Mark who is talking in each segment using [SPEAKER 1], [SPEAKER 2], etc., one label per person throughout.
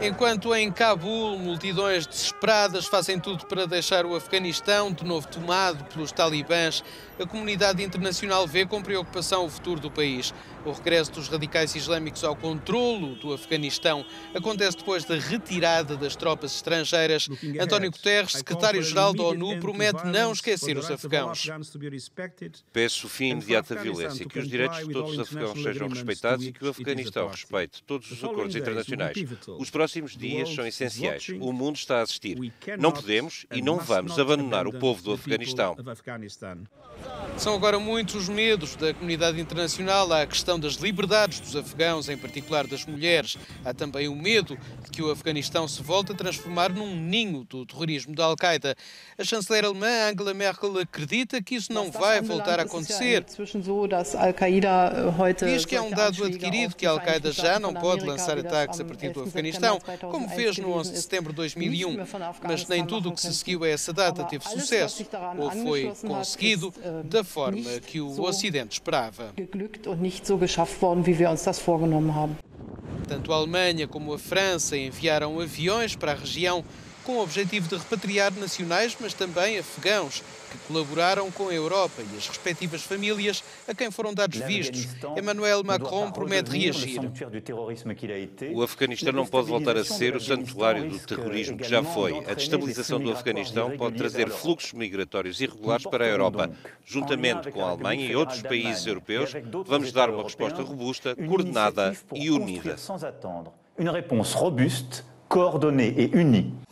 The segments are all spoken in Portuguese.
[SPEAKER 1] Enquanto em Cabul, multidões desesperadas fazem tudo para deixar o Afeganistão de novo tomado pelos talibãs, a comunidade internacional vê com preocupação o futuro do país. O regresso dos radicais islâmicos ao controlo do Afeganistão acontece depois da retirada das tropas estrangeiras. António Guterres, secretário-geral da ONU, promete não esquecer os afegãos.
[SPEAKER 2] Peço o fim imediato da violência, que os direitos de todos os afegãos sejam respeitados e que o Afeganistão respeite todos os acordos internacionais. Os próximos dias são essenciais. O mundo está a assistir. Não podemos e não vamos abandonar o povo do Afeganistão.
[SPEAKER 1] São agora muitos os medos da comunidade internacional à questão das liberdades dos afegãos, em particular das mulheres. Há também o medo de que o Afeganistão se volte a transformar num ninho do terrorismo da Al-Qaeda. A chanceler alemã Angela Merkel acredita que isso não vai voltar a acontecer. Diz que é um dado adquirido que a Al-Qaeda já não pode lançar ataques a partir do Afeganistão, como fez no 11 de setembro de 2001. Mas nem tudo o que se seguiu a essa data teve sucesso ou foi conseguido da forma que o Ocidente esperava. Tanto a Alemanha como a França enviaram aviões para a região com o objetivo de repatriar nacionais, mas também afegãos, que colaboraram com a Europa e as respectivas famílias a quem foram dados vistos. Emmanuel Macron promete reagir.
[SPEAKER 2] O Afeganistão não pode voltar a ser o santuário do terrorismo que já foi. A destabilização do Afeganistão pode trazer fluxos migratórios irregulares para a Europa. Juntamente com a Alemanha e outros países europeus, vamos dar uma resposta robusta, coordenada e unida.
[SPEAKER 3] Une réponse robuste, coordonnée et unie.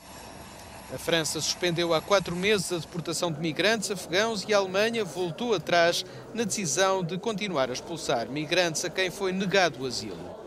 [SPEAKER 1] A França suspendeu há quatro meses a deportação de migrantes afegãos e a Alemanha voltou atrás na decisão de continuar a expulsar migrantes a quem foi negado o asilo.